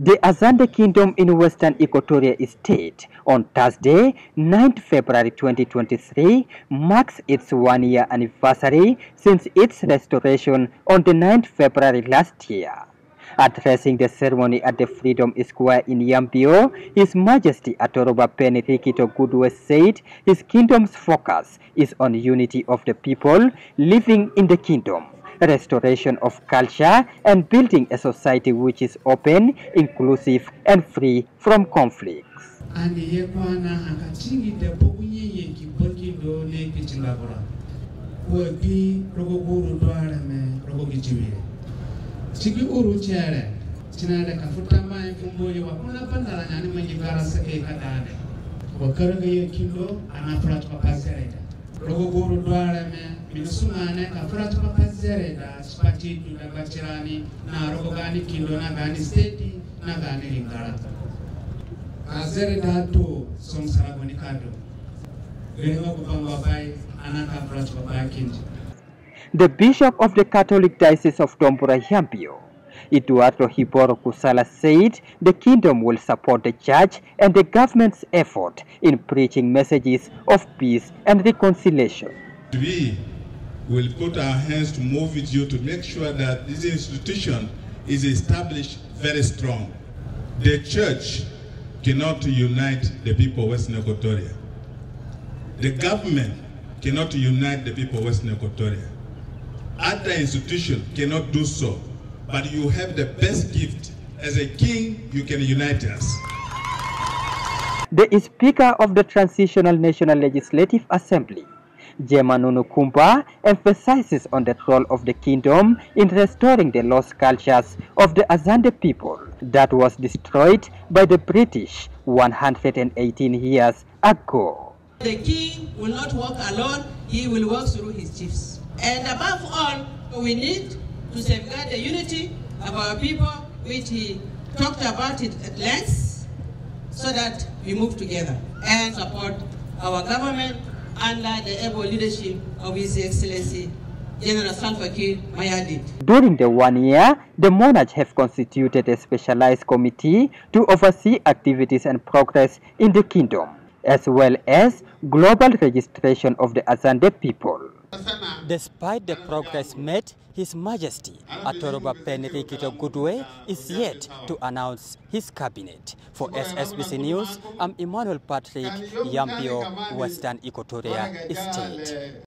The Azande Kingdom in Western Equatoria State on Thursday, 9th February 2023, marks its one-year anniversary since its restoration on the 9th February last year. Addressing the ceremony at the Freedom Square in Yambio, His Majesty Atoroba Penirikito Goodwe said his kingdom's focus is on unity of the people living in the kingdom restoration of culture, and building a society which is open, inclusive, and free from conflicts. ani yekwana akatingide pokunyenyenki bonkindo nekicilabura wagi rogo guru dwareme rogo gijiwire tigi uru cere cinade ka futama fumboye wa kuna pandala nyani manyi gara sake kadane wa karaga yekindo ana furat logogoludwalame minisumane kafura tupapazereda sipatidu na rogo gani kindo na gani steti na gani lingala kazereda to saragoni kado lenogobambabai ana kafura tupabakinji The Bishop of the Catholic Diocese of Dombura Yambio Eduardo Hiiboro Kussala said the kingdom will support the church and the government's effort in preaching messages of peace and reconciliation. We will put our hands to move with you to make sure that this institution is established very strong. The church cannot unite the people of Western Equatoria. The government cannot unite the people of Western Equatoria. Other institutions cannot do so. But you have the best gift. As a king, you can unite us. The Speaker of the Transitional National Legislative Assembly, Jemma Kumba, emphasizes on the role of the kingdom in restoring the lost cultures of the Azande people that was destroyed by the British 118 years ago. The king will not walk alone, he will walk through his chiefs. And above all, we need to safeguard the unity of our people, which he talked about it at length, so that we move together and support our government under the able leadership of His Excellency General Salva Kiir. During the one year, the monarch have constituted a specialized committee to oversee activities and progress in the kingdom, as well as global registration of the Azande people. Despite the progress made, His Majesty Atoroba Penrikito Goodwe is yet to announce his cabinet. For SSBC News, I'm Emmanuel Patrick, Yampio, Western Equatoria State.